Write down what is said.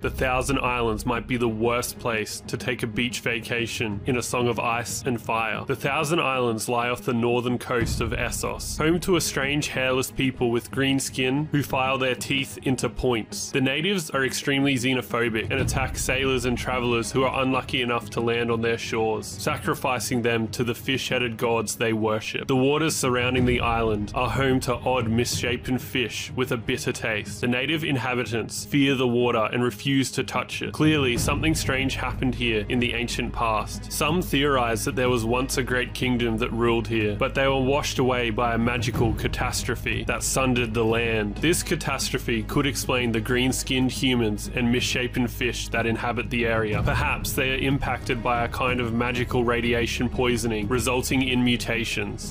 The Thousand Islands might be the worst place to take a beach vacation in a song of ice and fire. The Thousand Islands lie off the northern coast of Essos, home to a strange hairless people with green skin who file their teeth into points. The natives are extremely xenophobic and attack sailors and travelers who are unlucky enough to land on their shores, sacrificing them to the fish-headed gods they worship. The waters surrounding the island are home to odd misshapen fish with a bitter taste. The native inhabitants fear the water and refuse refused to touch it. Clearly, something strange happened here in the ancient past. Some theorize that there was once a great kingdom that ruled here, but they were washed away by a magical catastrophe that sundered the land. This catastrophe could explain the green-skinned humans and misshapen fish that inhabit the area. Perhaps they are impacted by a kind of magical radiation poisoning, resulting in mutations.